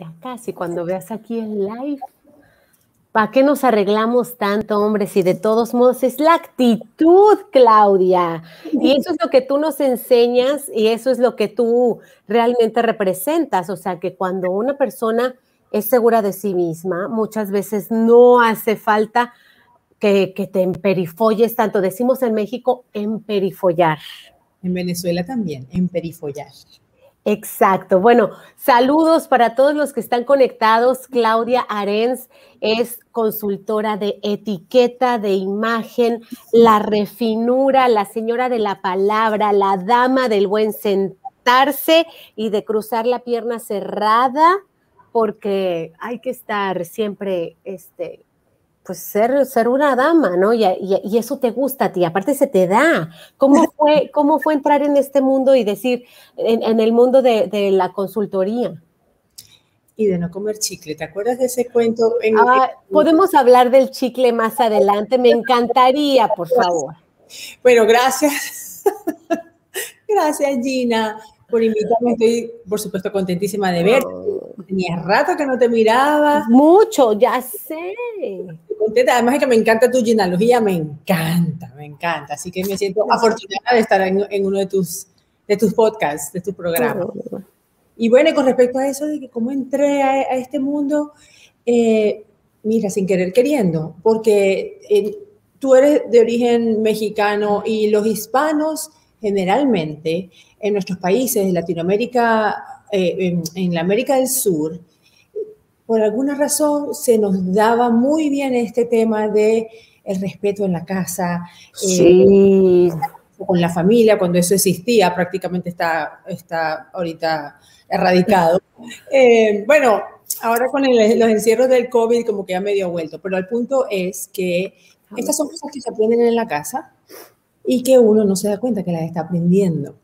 Ya casi, cuando veas aquí el live. ¿Para qué nos arreglamos tanto, hombre? Si de todos modos es la actitud, Claudia. Y eso es lo que tú nos enseñas y eso es lo que tú realmente representas. O sea, que cuando una persona es segura de sí misma, muchas veces no hace falta que, que te emperifolles tanto. Decimos en México, emperifollar. En Venezuela también, emperifollar. Exacto. Bueno, saludos para todos los que están conectados. Claudia Arens es consultora de etiqueta, de imagen, la refinura, la señora de la palabra, la dama del buen sentarse y de cruzar la pierna cerrada, porque hay que estar siempre este, pues ser, ser una dama, ¿no? Y, eso te gusta a ti, aparte se te da. ¿Cómo fue, cómo fue entrar en este mundo y decir, en, el mundo de, la consultoría? Y de no comer chicle, ¿te acuerdas de ese cuento? Ah, podemos hablar del chicle más adelante, me encantaría, por favor. Bueno, gracias. gracias, Gina por invitarme. Estoy, por supuesto, contentísima de verte. Tenía rato que no te miraba. Mucho, ya sé. Contenta. Además es que me encanta tu genealogía, me encanta, me encanta. Así que me siento afortunada de estar en, uno de tus, de tus podcasts, de tus programas. Y bueno, con respecto a eso de que cómo entré a, este mundo, eh, mira, sin querer queriendo, porque eh, tú eres de origen mexicano y los hispanos generalmente en nuestros países, en Latinoamérica, eh, en, la América del Sur, por alguna razón se nos daba muy bien este tema de el respeto en la casa, eh, con la familia, cuando eso existía, prácticamente está, está ahorita erradicado. Eh, bueno, ahora con los encierros del COVID como que ya medio vuelto, pero el punto es que estas son cosas que se aprenden en la casa y que uno no se da cuenta que las está aprendiendo.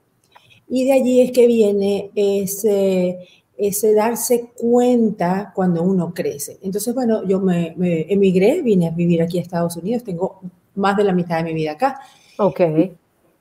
Y de allí es que viene ese, ese darse cuenta cuando uno crece. Entonces, bueno, yo me, emigré, vine a vivir aquí a Estados Unidos, tengo más de la mitad de mi vida acá. Ok.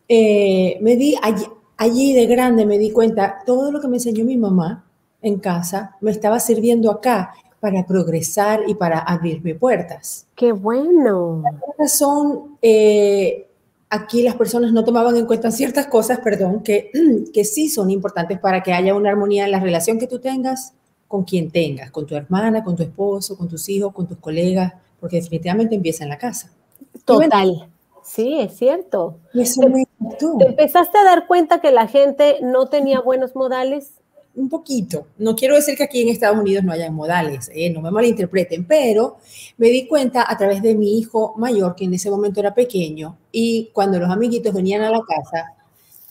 Eh, me di, allí, allí de grande me di cuenta, todo lo que me enseñó mi mamá en casa me estaba sirviendo acá para progresar y para abrirme puertas. ¡Qué bueno! Son eh, aquí las personas no tomaban en cuenta ciertas cosas, perdón, que, que sí son importantes para que haya una armonía en la relación que tú tengas con quien tengas, con tu hermana, con tu esposo, con tus hijos, con tus colegas, porque definitivamente empieza en la casa. Total. Sí, es cierto. ¿Te empezaste a dar cuenta que la gente no tenía buenos modales? Un poquito. No quiero decir que aquí en Estados Unidos no haya modales, ¿eh? no me malinterpreten, pero me di cuenta a través de mi hijo mayor, que en ese momento era pequeño, y cuando los amiguitos venían a la casa,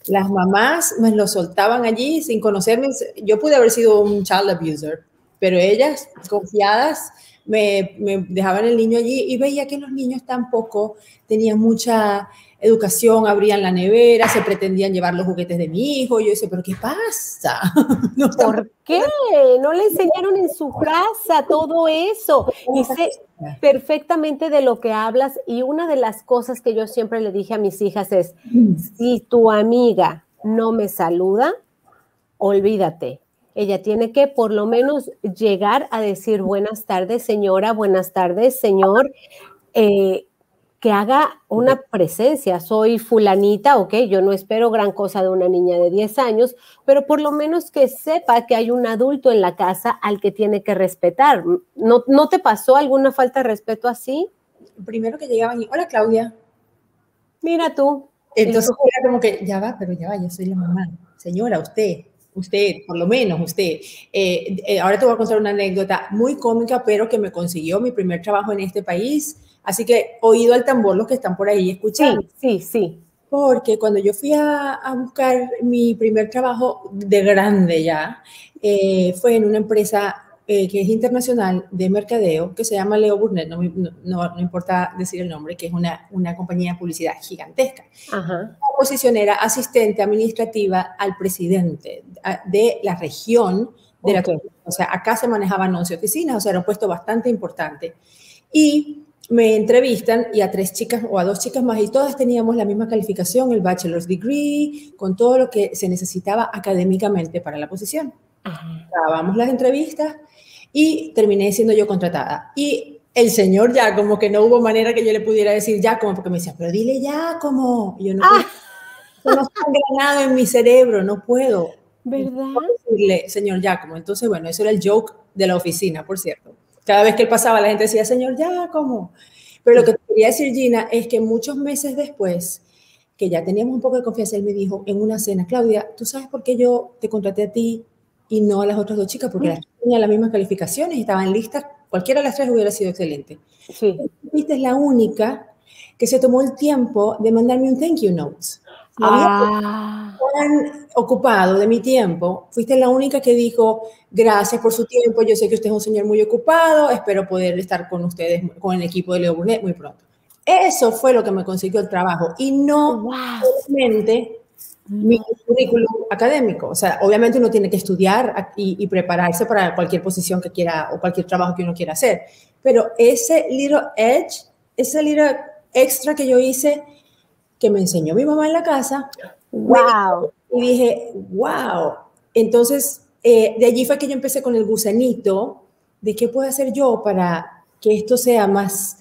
las mamás me lo soltaban allí sin conocerme. Yo pude haber sido un child abuser, pero ellas, confiadas, me, me dejaban el niño allí y veía que los niños tampoco tenían mucha educación, abrían la nevera, se pretendían llevar los juguetes de mi hijo. Yo decía, ¿pero qué pasa? ¿Por qué? No le enseñaron en su casa todo eso. Y sé perfectamente de lo que hablas. Y una de las cosas que yo siempre le dije a mis hijas es, mm. si tu amiga no me saluda, olvídate. Ella tiene que por lo menos llegar a decir buenas tardes, señora, buenas tardes, señor. Eh, que haga una presencia. Soy fulanita, ok, yo no espero gran cosa de una niña de 10 años, pero por lo menos que sepa que hay un adulto en la casa al que tiene que respetar. ¿No, no te pasó alguna falta de respeto así? Primero que llegaban y, hola Claudia. Mira tú. Entonces era como que, ya va, pero ya va, yo soy la mamá. Señora, usted, usted, por lo menos usted. Eh, eh, ahora te voy a contar una anécdota muy cómica, pero que me consiguió mi primer trabajo en este país Así que oído al tambor los que están por ahí escuchando. Sí, sí, sí. Porque cuando yo fui a, buscar mi primer trabajo de grande ya, eh, fue en una empresa eh, que es internacional de mercadeo, que se llama Leo Burnett, no, no, importa decir el nombre, que es una, una compañía de publicidad gigantesca. Ajá. La posición era asistente administrativa al presidente de la región de la O sea, acá se manejaban 11 oficinas, o sea, era un puesto bastante importante. Y me entrevistan y a tres chicas o a dos chicas más y todas teníamos la misma calificación, el bachelor's degree, con todo lo que se necesitaba académicamente para la posición. Acabamos las entrevistas y terminé siendo yo contratada. Y el señor ya, como que no hubo manera que yo le pudiera decir ya, como porque me decía, pero dile ya, como yo no, ah. puedo, no está engranado en mi cerebro, no puedo. ¿Verdad? No decirle, señor Giacomo. Entonces, bueno, eso era el joke de la oficina, por cierto. Cada vez que él pasaba, la gente decía, señor Giacomo. Pero lo que quería decir, Gina, es que muchos meses después, que ya teníamos un poco de confianza, él me dijo en una cena, Claudia, ¿tú sabes por qué yo te contraté a ti y no a las otras dos chicas? Porque las tenían las mismas calificaciones y estaban listas Cualquiera de las tres hubiera sido excelente. Sí. Fuiste la única que se tomó el tiempo de mandarme un thank you note. Ah. Tan ocupado de mi tiempo, fuiste la única que dijo, gracias por su tiempo, yo sé que usted es un señor muy ocupado, espero poder estar con ustedes, con el equipo de Leo Burnett muy pronto. Eso fue lo que me consiguió el trabajo y no solamente mi currículum académico. O sea, obviamente uno tiene que estudiar y, prepararse para cualquier posición que quiera o cualquier trabajo que uno quiera hacer. Pero ese little edge, ese little extra que yo hice, que me enseñó mi mamá en la casa, wow. Y dije, wow. Entonces, eh, de allí fue que yo empecé con el gusanito de qué puedo hacer yo para que esto sea más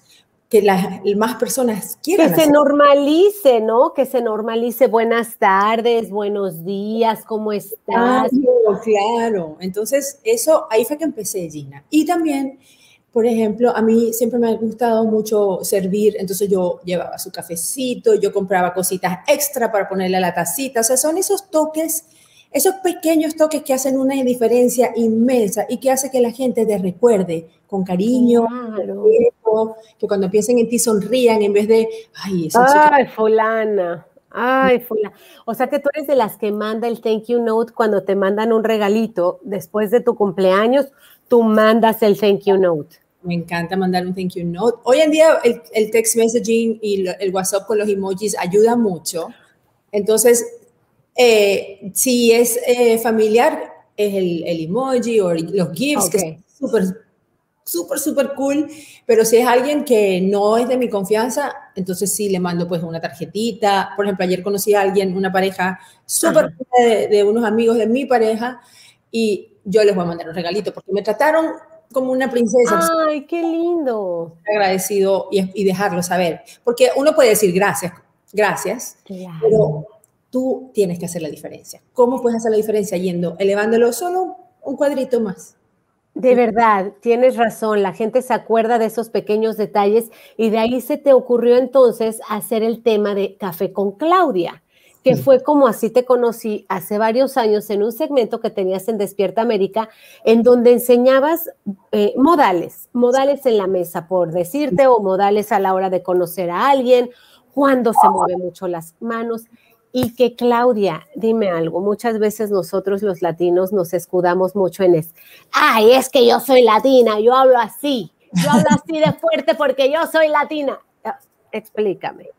que las más personas quieran. Que se normalice, ¿no? Que se normalice. Buenas tardes, buenos días, ¿cómo estás? Claro, claro. Entonces, eso, ahí fue que empecé, Gina. Y también, por ejemplo, a mí siempre me ha gustado mucho servir, entonces yo llevaba su cafecito, yo compraba cositas extra para ponerle a la tacita, o sea, son esos toques esos pequeños toques que hacen una diferencia inmensa y que hace que la gente te recuerde con cariño, que cuando piensen en ti sonrían en vez de, ay, esa Ay, fulana. Ay, fulana. O sea que tú eres de las que manda el thank you note cuando te mandan un regalito después de tu cumpleaños, tú mandas el thank you note. Me encanta mandar un thank you note. Hoy en día el, text messaging y el WhatsApp con los emojis ayuda mucho. Entonces, eh, si es eh, familiar, es el, emoji o los GIFs, que es súper, súper, súper cool. Pero si es alguien que no es de mi confianza, entonces sí le mando pues una tarjetita. Por ejemplo, ayer conocí a alguien, una pareja súper de, de unos amigos de mi pareja, y yo les voy a mandar un regalito porque me trataron como una princesa. ¡Ay, qué lindo! Agradecido y, y dejarlo saber. Porque uno puede decir gracias, gracias, pero tú tienes que hacer la diferencia. ¿Cómo puedes hacer la diferencia yendo, elevándolo solo un cuadrito más? De verdad, tienes razón, la gente se acuerda de esos pequeños detalles y de ahí se te ocurrió entonces hacer el tema de Café con Claudia, que fue como así te conocí hace varios años en un segmento que tenías en Despierta América, en donde enseñabas eh, modales, modales en la mesa, por decirte, o modales a la hora de conocer a alguien, cuando se mueven mucho las manos. Y que Claudia, dime algo, muchas veces nosotros los latinos nos escudamos mucho en es, ay, es que yo soy latina, yo hablo así, yo hablo así de fuerte porque yo soy latina. Ah, explícame.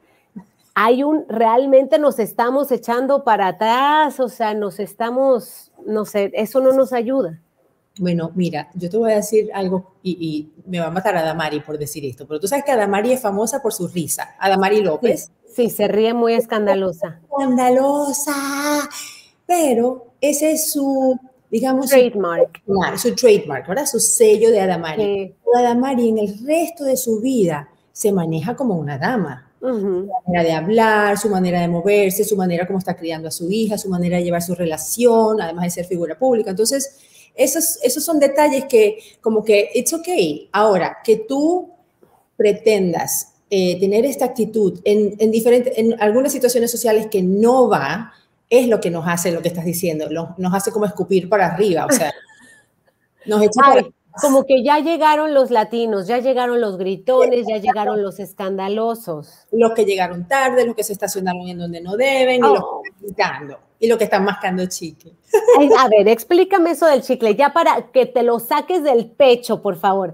Hay un, realmente nos estamos echando para atrás, o sea, nos estamos, no sé, eso no nos ayuda. Bueno, mira, yo te voy a decir algo y, me va a matar Adamari por decir esto, pero tú sabes que Adamari es famosa por su risa. Adamari López. Sí, se ríe muy escandalosa. Escandalosa. Pero ese es su, digamos, trademark. Su, trademark, ¿verdad? Su sello de Adamari. Adamari en el resto de su vida se maneja como una dama. Su manera de hablar, su manera de moverse, su manera como está criando a su hija, su manera de llevar su relación, además de ser figura pública. Entonces, esos, esos son detalles que como que it's okay. Ahora, que tú pretendas eh, tener esta actitud en, en, diferentes, en algunas situaciones sociales que no va, es lo que nos hace lo que estás diciendo, nos hace como escupir para arriba, o sea, nos echa Como que ya llegaron los latinos, ya llegaron los gritones, ya llegaron los escandalosos. Los que llegaron tarde, los que se estacionaron en donde no deben, y los oh. que están gritando, y los que están mascando chicle. a ver, explícame eso del chicle, ya para que te lo saques del pecho, por favor.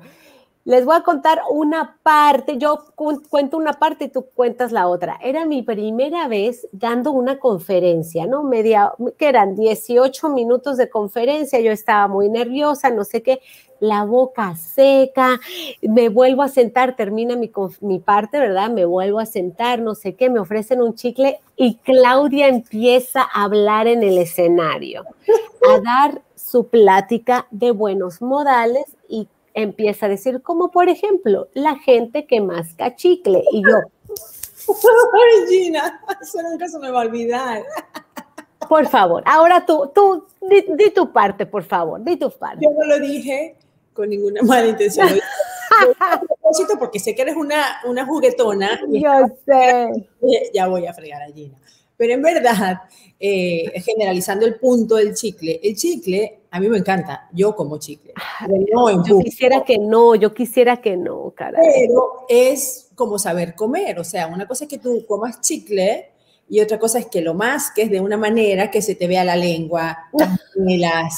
Les voy a contar una parte, yo cuento una parte y tú cuentas la otra. Era mi primera vez dando una conferencia, ¿no? Media, que eran 18 minutos de conferencia, yo estaba muy nerviosa, no sé qué, la boca seca, me vuelvo a sentar, termina mi, mi parte, ¿verdad? Me vuelvo a sentar, no sé qué, me ofrecen un chicle y Claudia empieza a hablar en el escenario, a dar su plática de buenos modales y empieza a decir, como por ejemplo, la gente que masca chicle. Y yo. Ay, Gina, eso nunca se me va a olvidar. Por favor, ahora tú, tú, di, tu parte, por favor, di tu parte. Yo no lo dije con ninguna mala intención. porque sé que eres una, una juguetona. Yo sé. Ya voy a fregar a Gina. Pero en verdad, eh, generalizando el punto del chicle, el chicle a mí me encanta, yo como chicle. yo quisiera que no, yo quisiera que no, caray. Pero es como saber comer, o sea, una cosa es que tú comas chicle y otra cosa es que lo más que es de una manera que se te vea la lengua, las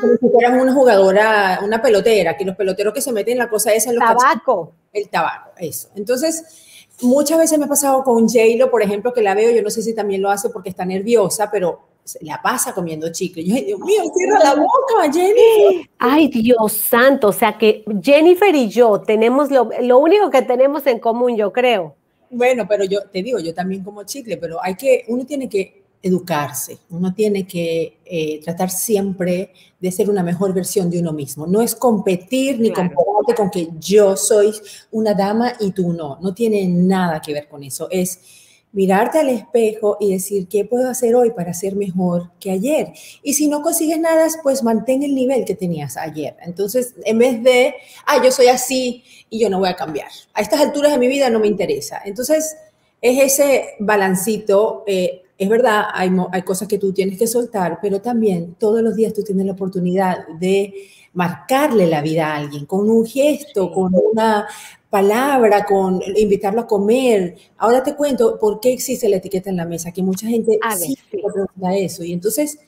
como si fueras una jugadora, una pelotera, que los peloteros que se meten la cosa esa en los tabaco. El tabaco, eso. Entonces, muchas veces me ha pasado con j por ejemplo, que la veo, yo no sé si también lo hace porque está nerviosa, pero la pasa comiendo chicle. Yo, Dios mío, cierra la boca, Jennifer. Ay, Dios santo, o sea que Jennifer y yo tenemos lo, lo único que tenemos en común, yo creo. Bueno, pero yo te digo, yo también como chicle, pero hay que, uno tiene que educarse, uno tiene que eh, tratar siempre de ser una mejor versión de uno mismo. No es competir ni compararte con que yo soy una dama y tú no. No tiene nada que ver con eso. Es mirarte al espejo y decir, ¿qué puedo hacer hoy para ser mejor que ayer? Y si no consigues nada, pues mantén el nivel que tenías ayer. Entonces, en vez de, ah, yo soy así y yo no voy a cambiar. A estas alturas de mi vida no me interesa. Entonces, es ese balancito. Eh, es verdad, hay, hay cosas que tú tienes que soltar, pero también todos los días tú tienes la oportunidad de marcarle la vida a alguien con un gesto, con una palabra, con invitarlo a comer. Ahora te cuento por qué existe la etiqueta en la mesa, que mucha gente sí, pregunta eso. Y entonces,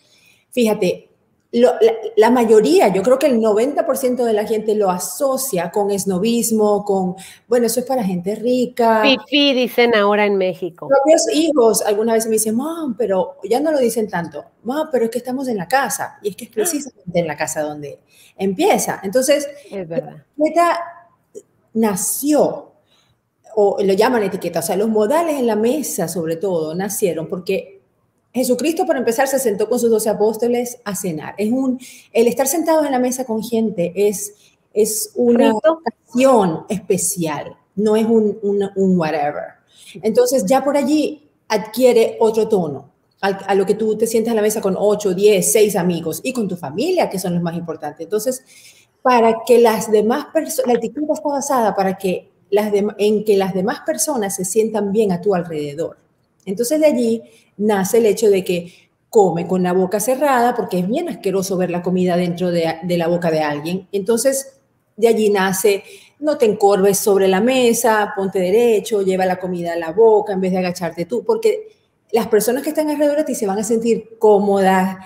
fíjate, la, mayoría, yo creo que el 90% de la gente lo asocia con esnovismo, con, bueno, eso es para gente rica. Fifi dicen ahora en México. Propios hijos, alguna vez me dicen, mom, pero ya no lo dicen tanto, mom, pero es que estamos en la casa, y es que es precisamente en la casa donde empieza. Entonces, es verdad. la etiqueta nació, o lo llaman etiqueta, o sea, los modales en la mesa sobre todo nacieron porque Jesucristo, para empezar, se sentó con sus doce apóstoles a cenar. Es un, el estar sentados en la mesa con gente es, es una ocasión especial, no es un, un, whatever. Entonces, ya por allí adquiere otro tono a, lo que tú te sientas en la mesa con ocho, diez, seis amigos y con tu familia, que son los más importantes. Entonces, para que las demás personas, la etiqueta está basada para que las en que las demás personas se sientan bien a tu alrededor. Entonces, de allí nace el hecho de que come con la boca cerrada porque es bien asqueroso ver la comida dentro de, la boca de alguien. Entonces, de allí nace, no te encorves sobre la mesa, ponte derecho, lleva la comida a la boca en vez de agacharte tú, porque las personas que están alrededor de ti se van a sentir cómodas,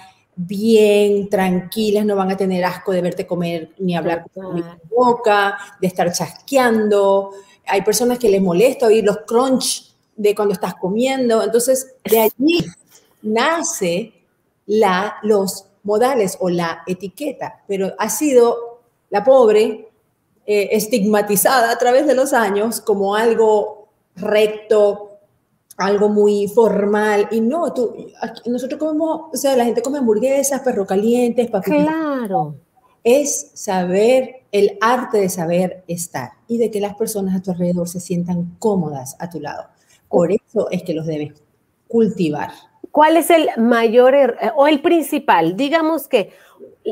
bien, tranquilas, no van a tener asco de verte comer ni hablar con la boca, de estar chasqueando. Hay personas que les molesta oír los crunch de cuando estás comiendo. Entonces, de allí nace la, los modales o la etiqueta, pero ha sido la pobre eh, estigmatizada a través de los años como algo recto, algo muy formal. Y no, tú, nosotros comemos, o sea, la gente come hamburguesas, perro calientes, papitas. Claro. Es saber, el arte de saber estar y de que las personas a tu alrededor se sientan cómodas a tu lado. Por eso es que los debes cultivar. ¿Cuál es el mayor er, eh, o el principal? Digamos que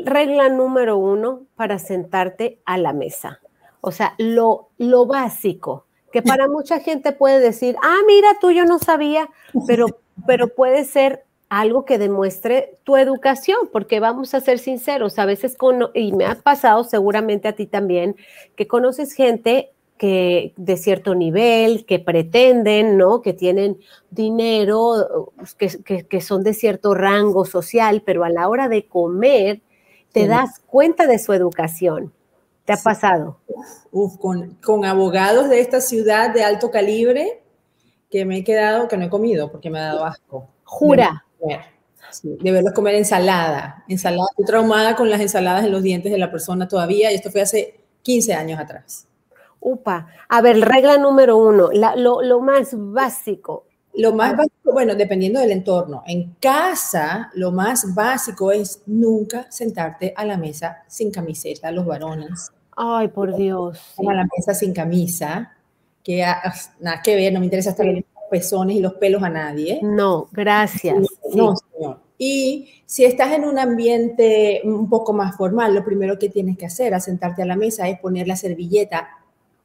regla número uno para sentarte a la mesa. O sea, lo, lo básico, que para mucha gente puede decir, ah, mira, tú yo no sabía, pero, pero puede ser algo que demuestre tu educación, porque vamos a ser sinceros, a veces, con, y me ha pasado seguramente a ti también, que conoces gente que de cierto nivel, que pretenden, ¿no? Que tienen dinero, que, son de cierto rango social, pero a la hora de comer te das cuenta de su educación. ¿Te ha pasado? Uf, con, con abogados de esta ciudad de alto calibre que me he quedado, que no he comido porque me ha dado asco. Jura. De, verlos comer ensalada. Ensalada. Estoy traumada con las ensaladas en los dientes de la persona todavía y esto fue hace 15 años atrás. Upa. A ver, regla número uno, lo, lo, más básico. Lo más básico, bueno, dependiendo del entorno. En casa, lo más básico es nunca sentarte a la mesa sin camiseta, los varones. Ay, por Dios. A la mesa sin camisa, que nada que ver, no me interesa estar los pezones y los pelos a nadie. No, gracias. No, señor. Y si estás en un ambiente un poco más formal, lo primero que tienes que hacer al sentarte a la mesa es poner la servilleta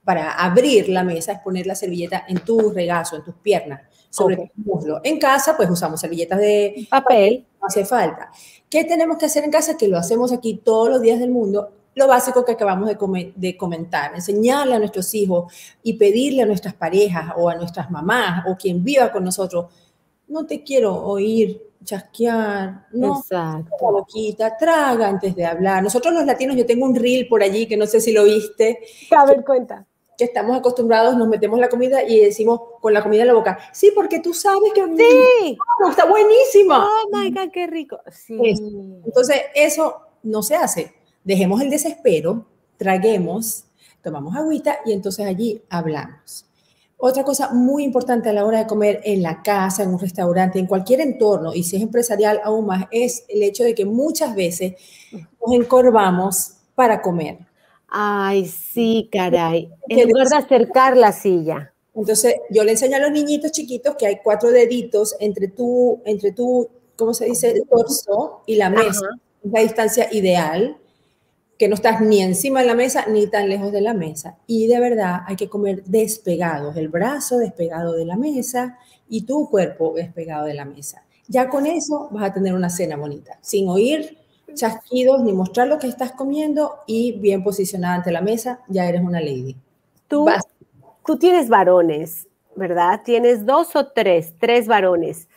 para abrir la mesa, es poner la servilleta en tu regazo, en tus piernas, sobre tu muslo. En casa, pues usamos servilletas de papel. No hace falta. ¿Qué tenemos que hacer en casa? Que lo hacemos aquí todos los días del mundo. Lo básico que acabamos de, de comentar, enseñarle a nuestros hijos y pedirle a nuestras parejas o a nuestras mamás o quien viva con nosotros, no te quiero oír chasquear, no, Exacto. boquita, traga antes de hablar. Nosotros los latinos, yo tengo un reel por allí que no sé si lo viste. A ver, cuenta. Que estamos acostumbrados, nos metemos la comida y decimos con la comida en la boca, sí, porque tú sabes que sí. está buenísima. Oh my God, qué rico. Sí. Entonces, eso no se hace. Dejemos el desespero, traguemos, tomamos agüita y entonces allí hablamos. Otra cosa muy importante a la hora de comer en la casa, en un restaurante, en cualquier entorno, y si es empresarial aún más, es el hecho de que muchas veces nos encorvamos para comer. Ay, sí, caray. En lugar de acercar la silla. Entonces, yo le enseño a los niñitos chiquitos que hay cuatro deditos entre tu, entre tu, ¿cómo se dice? El torso y la mesa. Es la distancia ideal que no estás ni encima de la mesa ni tan lejos de la mesa. Y de verdad hay que comer despegados, el brazo despegado de la mesa y tu cuerpo despegado de la mesa. Ya con eso vas a tener una cena bonita, sin oír chasquidos ni mostrar lo que estás comiendo y bien posicionada ante la mesa, ya eres una lady. Tú, tú tienes varones, ¿verdad? Tienes dos o tres, tres varones.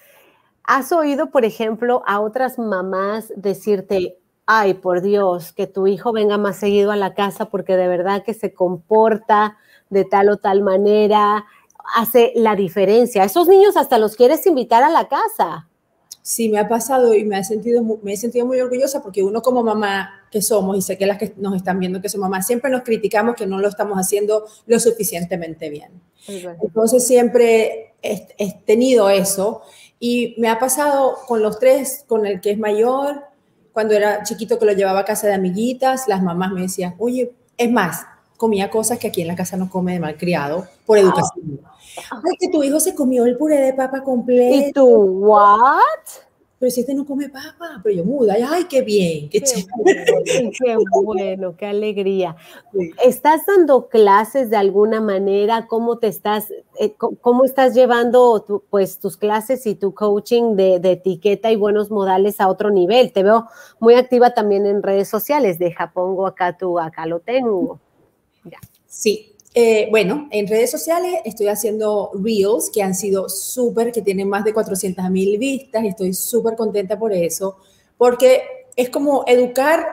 ¿Has oído, por ejemplo, a otras mamás decirte, ay, por Dios, que tu hijo venga más seguido a la casa porque de verdad que se comporta de tal o tal manera, hace la diferencia. Esos niños hasta los quieres invitar a la casa. Sí, me ha pasado y me, ha sentido, me he sentido muy orgullosa porque uno como mamá que somos, y sé que las que nos están viendo que son mamás, siempre nos criticamos que no lo estamos haciendo lo suficientemente bien. Entonces siempre he, he tenido eso y me ha pasado con los tres, con el que es mayor, cuando era chiquito que lo llevaba a casa de amiguitas, las mamás me decían, oye, es más, comía cosas que aquí en la casa no come de malcriado por educación. Ay, que tu hijo se comió el puré de papa completo. ¿Y tú, what? Pero si este no come papa, pero yo muda, ay, qué bien, qué, qué Bueno, qué bueno, qué alegría. ¿Estás dando clases de alguna manera? ¿Cómo te estás, eh, cómo estás llevando pues tus clases y tu coaching de, de, etiqueta y buenos modales a otro nivel? Te veo muy activa también en redes sociales. Deja, pongo acá tu, acá lo tengo. Ya. Sí, eh, bueno, en redes sociales estoy haciendo reels que han sido súper, que tienen más de 400 mil vistas y estoy súper contenta por eso, porque es como educar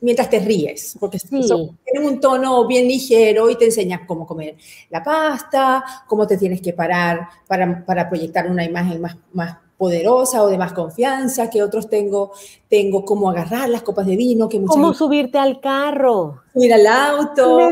mientras te ríes, porque sí. tienen un tono bien ligero y te enseñas cómo comer la pasta, cómo te tienes que parar para, para proyectar una imagen más, más poderosa o de más confianza, que otros tengo, tengo cómo agarrar las copas de vino, que cómo subirte al carro, subir al auto.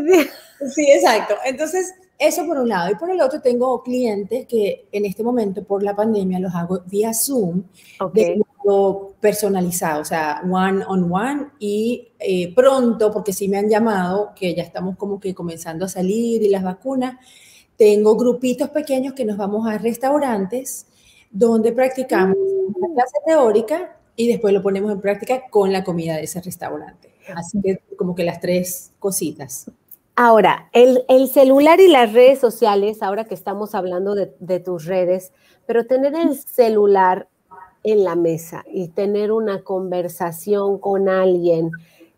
Sí, exacto. Entonces, eso por un lado. Y por el otro, tengo clientes que en este momento, por la pandemia, los hago vía Zoom, de modo personalizado, o sea, one on one. Y eh, pronto, porque sí me han llamado, que ya estamos como que comenzando a salir y las vacunas, tengo grupitos pequeños que nos vamos a restaurantes donde practicamos la clase teórica y después lo ponemos en práctica con la comida de ese restaurante. Así que como que las tres cositas. Ahora, el, el, celular y las redes sociales, ahora que estamos hablando de, tus redes, pero tener el celular en la mesa y tener una conversación con alguien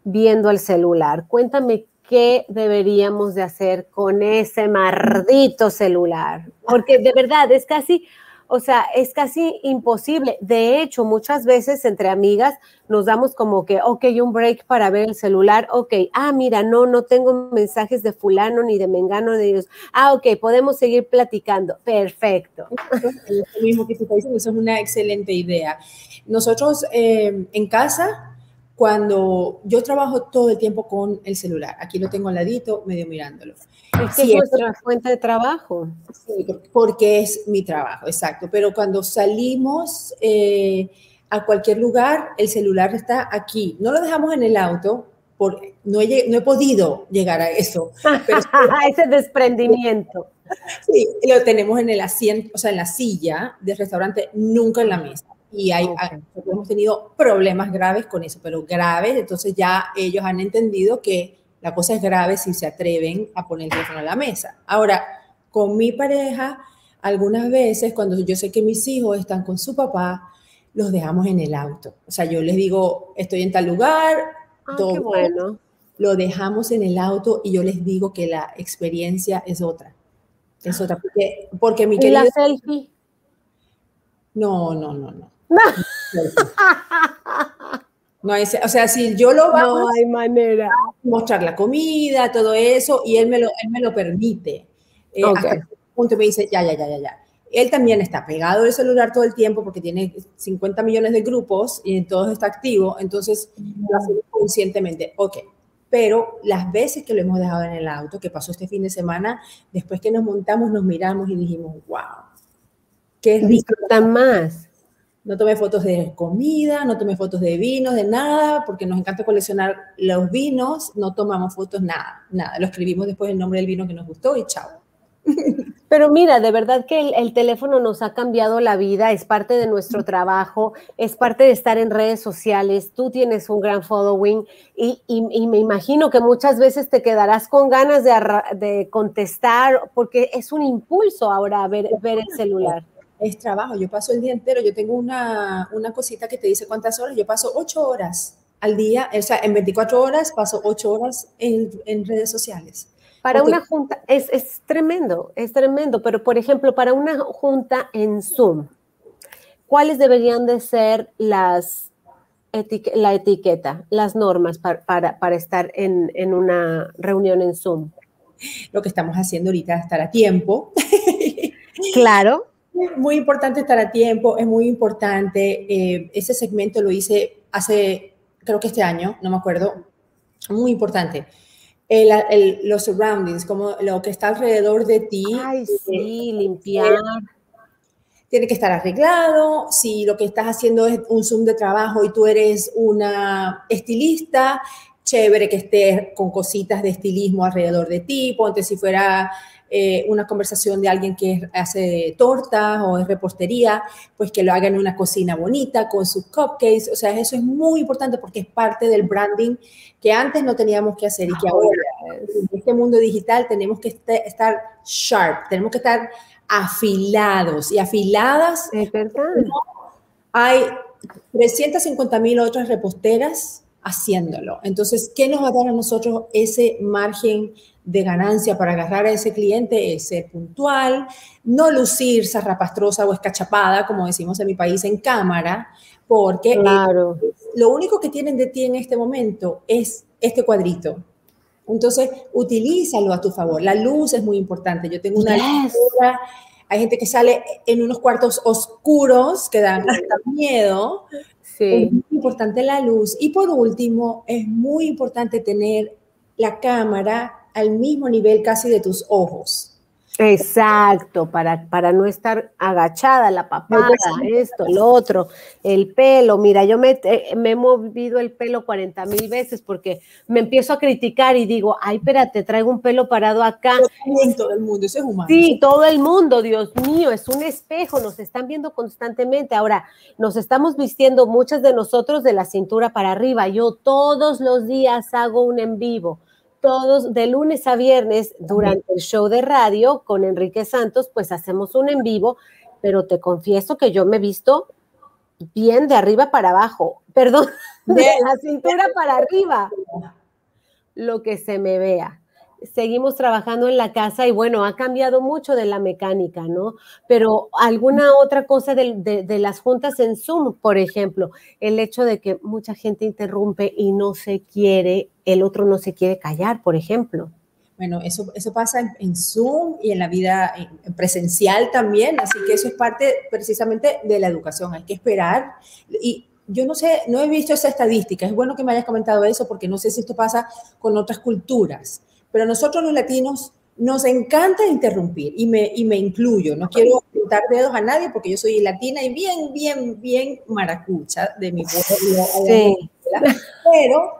viendo el celular, cuéntame qué deberíamos de hacer con ese maldito celular, porque de verdad es casi O sea, es casi imposible. De hecho, muchas veces entre amigas nos damos como que, ok, un break para ver el celular, ok, ah, mira, no, no tengo mensajes de fulano ni de mengano de ellos. Ah, ok, podemos seguir platicando. Perfecto. Lo mismo que tú estás diciendo, eso es una excelente idea. Nosotros eh, en casa, cuando yo trabajo todo el tiempo con el celular, aquí lo tengo al ladito, medio mirándolo. Es que es nuestra fuente de trabajo. Sí, porque es mi trabajo, exacto. Pero cuando salimos eh, a cualquier lugar, el celular está aquí. No lo dejamos en el auto, por, no, he, no he podido llegar a eso. Pero, Ese desprendimiento. Sí, lo tenemos en el asiento, o sea, en la silla del restaurante, nunca en la mesa. Y hay, hemos tenido problemas graves con eso, pero graves, entonces ya ellos han entendido que la cosa es grave si se atreven a poner el teléfono a la mesa. Ahora, con mi pareja, algunas veces cuando yo sé que mis hijos están con su papá, los dejamos en el auto. O sea, yo les digo, estoy en tal lugar, ah, todo, bueno. lo dejamos en el auto y yo les digo que la experiencia es otra. Es otra. Porque, porque mi ¿Y la selfie? No, no, no, no. no. No hay, o sea, si yo lo vamos no hay manera. a mostrar la comida, todo eso, y él me lo, él me lo permite. Eh, hasta punto me dice, ya, ya, ya, ya, ya. Él también está pegado al celular todo el tiempo porque tiene 50 millones de grupos y en todos está activo, entonces lo hace conscientemente. Ok, pero las veces que lo hemos dejado en el auto, que pasó este fin de semana, después que nos montamos, nos miramos y dijimos, wow, qué rico. tan más no tomé fotos de comida, no tomé fotos de vinos, de nada, porque nos encanta coleccionar los vinos, no tomamos fotos, nada, nada. Lo escribimos después el nombre del vino que nos gustó y chao. Pero mira, de verdad que el, teléfono nos ha cambiado la vida, es parte de nuestro trabajo, es parte de estar en redes sociales, tú tienes un gran following y, me imagino que muchas veces te quedarás con ganas de, de contestar porque es un impulso ahora ver, ver el celular es trabajo. Yo paso el día entero, yo tengo una, una cosita que te dice cuántas horas, yo paso ocho horas al día, o sea, en 24 horas paso ocho horas en, en redes sociales. Para una junta, es, es, tremendo, es tremendo, pero por ejemplo, para una junta en Zoom, ¿cuáles deberían de ser las la etiqueta, las normas para, para, para estar en, en, una reunión en Zoom? Lo que estamos haciendo ahorita es estar a tiempo. Claro. Muy importante estar a tiempo, es muy importante. Eh, ese segmento lo hice hace, creo que este año, no me acuerdo. Muy importante. los surroundings, como lo que está alrededor de ti. Ay, sí, limpiar. Tiene que estar arreglado. Si lo que estás haciendo es un Zoom de trabajo y tú eres una estilista, chévere que estés con cositas de estilismo alrededor de ti. Ponte si fuera eh, una conversación de alguien que hace tortas o es repostería, pues que lo haga en una cocina bonita con sus cupcakes. O sea, eso es muy importante porque es parte del branding que antes no teníamos que hacer y que ahora en este mundo digital tenemos que este, estar sharp, tenemos que estar afilados y afiladas. Es verdad. Hay 350 mil otras reposteras haciéndolo. Entonces, ¿qué nos va a dar a nosotros ese margen de ganancia para agarrar a ese cliente es ser puntual, no lucir zarrapastrosa o escachapada, como decimos en mi país, en cámara, porque claro. lo único que tienen de ti en este momento es este cuadrito. Entonces, utilízalo a tu favor. La luz es muy importante. Yo tengo una hay gente que sale en unos cuartos oscuros que dan hasta miedo. Sí. Es muy importante la luz. Y por último, es muy importante tener la cámara al mismo nivel casi de tus ojos. Exacto, para, para no estar agachada la papada, esto, lo otro, el pelo. Mira, yo me, eh, me he movido el pelo 40 mil veces porque me empiezo a criticar y digo, ay, espérate, traigo un pelo parado acá. Todo el mundo, eso es humano. Sí, todo el mundo, Dios mío, es un espejo, nos están viendo constantemente. Ahora, nos estamos vistiendo muchas de nosotros de la cintura para arriba. Yo todos los días hago un en vivo todos de lunes a viernes durante el show de radio con Enrique Santos, pues hacemos un en vivo, pero te confieso que yo me he visto bien de arriba para abajo, perdón, de la cintura para arriba, lo que se me vea. Seguimos trabajando en la casa y bueno, ha cambiado mucho de la mecánica, ¿no? Pero alguna otra cosa de, las juntas en Zoom, por ejemplo, el hecho de que mucha gente interrumpe y no se quiere, el otro no se quiere callar, por ejemplo. Bueno, eso, eso pasa en, Zoom y en la vida presencial también, así que eso es parte precisamente de la educación. Hay que esperar y yo no sé, no he visto esa estadística. Es bueno que me hayas comentado eso porque no sé si esto pasa con otras culturas. Pero nosotros los latinos nos encanta interrumpir y me, y me incluyo. No quiero pintar dedos a nadie porque yo soy latina y bien, bien, bien maracucha de mi pueblo. Sí. Pero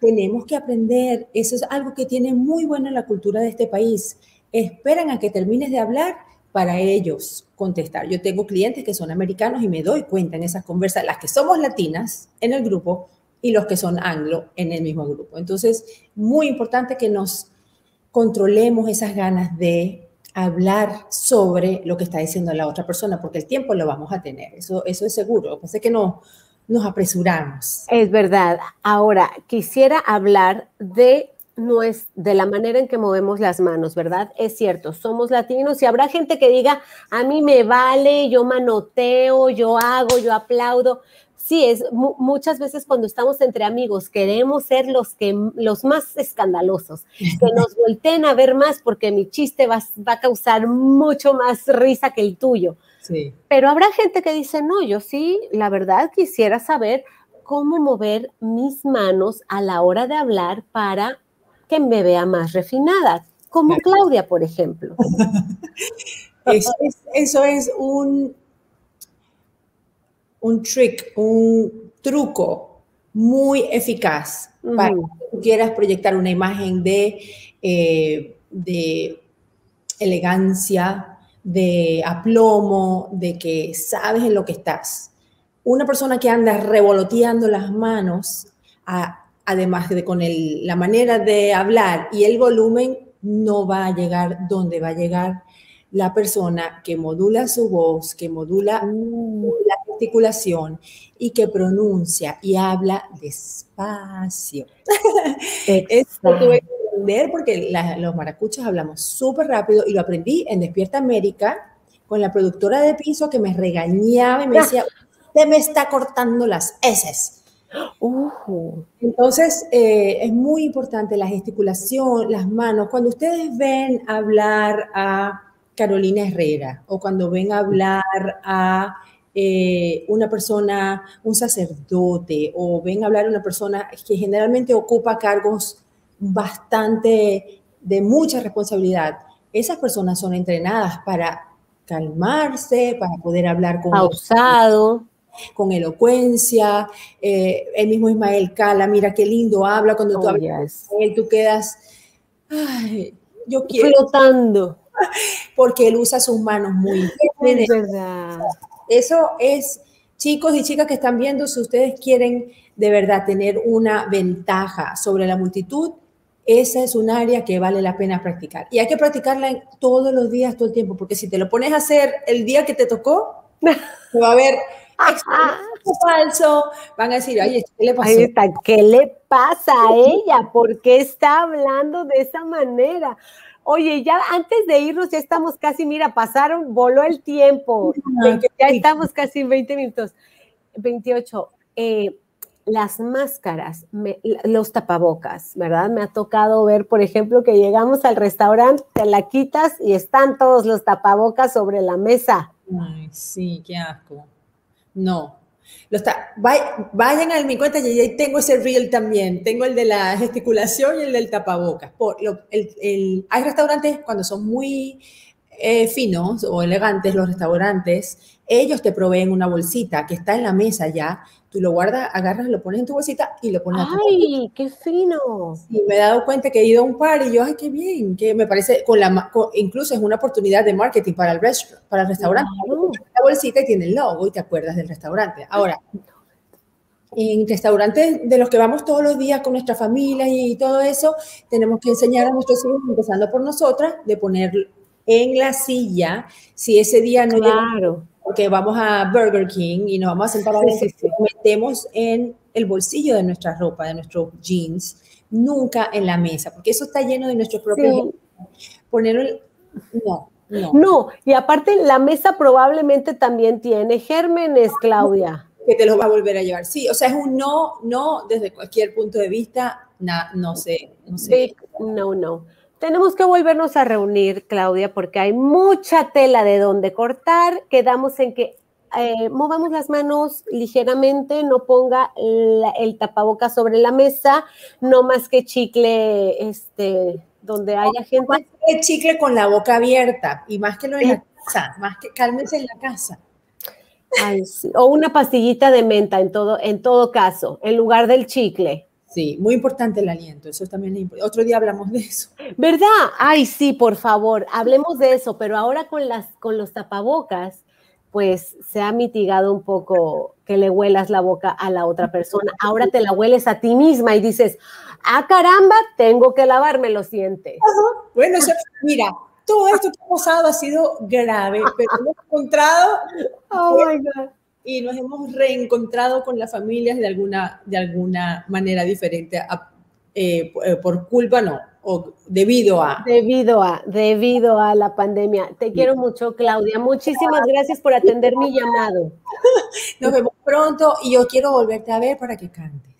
tenemos que aprender. Eso es algo que tiene muy bueno en la cultura de este país. Esperan a que termines de hablar para ellos contestar. Yo tengo clientes que son americanos y me doy cuenta en esas conversas, las que somos latinas en el grupo y los que son anglo en el mismo grupo. Entonces, muy importante que nos controlemos esas ganas de hablar sobre lo que está diciendo la otra persona, porque el tiempo lo vamos a tener, eso, eso es seguro. Lo que no, nos apresuramos. Es verdad. Ahora, quisiera hablar de no es de la manera en que movemos las manos, ¿verdad? Es cierto, somos latinos y habrá gente que diga, a mí me vale, yo manoteo, yo hago, yo aplaudo, sí, es muchas veces cuando estamos entre amigos queremos ser los que los más escandalosos, que nos volteen a ver más porque mi chiste va, a causar mucho más risa que el tuyo. Sí. Pero habrá gente que dice, no, yo sí, la verdad quisiera saber cómo mover mis manos a la hora de hablar para que me vea más refinada, como Claudia, por ejemplo. eso es un un trick, un truco muy eficaz para que tú quieras proyectar una imagen de, eh, de elegancia, de aplomo, de que sabes en lo que estás. Una persona que anda revoloteando las manos, además de con la manera de hablar y el volumen, no va a llegar donde va a llegar la persona que modula su voz, que modula uh. la articulación y que pronuncia y habla despacio. Esto tuve que aprender porque los maracuchos hablamos súper rápido y lo aprendí en Despierta América con la productora de piso que me regañaba y me decía, usted me está cortando las heces. Uh. Entonces, eh, es muy importante la gesticulación, las manos. Cuando ustedes ven hablar a Carolina Herrera o cuando ven hablar a eh, una persona, un sacerdote o ven a hablar a una persona que generalmente ocupa cargos bastante de mucha responsabilidad, esas personas son entrenadas para calmarse, para poder hablar con pausado, con elocuencia. Eh, el mismo Ismael Cala, mira qué lindo habla cuando tú oh, hablas él, tú quedas, ay, yo quiero flotando porque él usa sus manos muy bien. Es verdad. Eso es, chicos y chicas que están viendo, si ustedes quieren de verdad tener una ventaja sobre la multitud, esa es un área que vale la pena practicar. Y hay que practicarla todos los días, todo el tiempo, porque si te lo pones a hacer el día que te tocó, va a haber falso, van a decir, oye, ¿qué le pasa? ¿qué le pasa a ella? ¿Por qué está hablando de esa manera? Oye, ya antes de irnos, ya estamos casi, mira, pasaron, voló el tiempo. ya estamos casi 20 minutos. 28. Eh, las máscaras, los tapabocas, ¿verdad? Me ha tocado ver, por ejemplo, que llegamos al restaurante, te la quitas y están todos los tapabocas sobre la mesa. Ay, sí, qué asco. No, vayan a mi cuenta y ahí tengo ese reel también. Tengo el de la gesticulación y el del tapabocas. Por, hay restaurantes cuando son muy eh, finos o elegantes los restaurantes, ellos te proveen una bolsita que está en la mesa ya. Tú lo guardas, agarras, lo pones en tu bolsita y lo pones ¡Ay, qué fino! Y me he dado cuenta que he ido a un par y yo, ¡ay, qué bien! Que me parece, con la, incluso es una oportunidad de marketing para el, para el restaurante. La bolsita y tiene el logo y te acuerdas del restaurante. Ahora, en restaurantes de los que vamos todos los días con nuestra familia y todo eso, tenemos que enseñar a nuestros hijos, empezando por nosotras, de poner en la silla, si ese día no claro. Porque vamos a Burger King y nos vamos a sentar a veces, metemos en el bolsillo de nuestra ropa, de nuestros jeans, nunca en la mesa, porque eso está lleno de nuestro propio... Ponerlo... No, no. No, y aparte la mesa probablemente también tiene gérmenes, Claudia. Que te los va a volver a llevar. Sí, o sea, es un no, no desde cualquier punto de vista, no sé, no sé. no, no. Tenemos que volvernos a reunir, Claudia, porque hay mucha tela de donde cortar. Quedamos en que eh, movamos las manos ligeramente, no ponga el tapabocas sobre la mesa, no más que chicle este, donde haya gente. Más que chicle con la boca abierta y más que lo en la casa, más que cálmese en la casa. O una pastillita de menta en todo, en todo caso, en lugar del chicle. Sí, muy importante el aliento, eso también es importante. Otro día hablamos de eso. ¿Verdad? Ay, sí, por favor, hablemos de eso, pero ahora con, las, con los tapabocas, pues se ha mitigado un poco que le huelas la boca a la otra persona. Ahora te la hueles a ti misma y dices, ah, caramba, tengo que lavarme los dientes. Bueno, mira, todo esto que ha pasado ha sido grave, pero hemos encontrado... Oh my God y nos hemos reencontrado con las familias de alguna, de alguna manera diferente, eh, eh, por culpa no, o debido a. Debido a, debido a la pandemia. Te quiero mucho, Claudia. Muchísimas gracias por atender mi llamado. Nos vemos pronto y yo quiero volverte a ver para que cantes.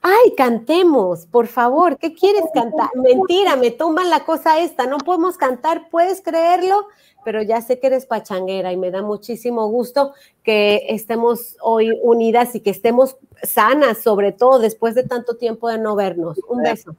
Ay, cantemos, por favor. ¿Qué quieres cantar? Mentira, me toman la cosa esta. No podemos cantar, ¿puedes creerlo? Pero ya sé que eres pachanguera y me da muchísimo gusto que estemos hoy unidas y que estemos sanas, sobre todo después de tanto tiempo de no vernos. Un beso.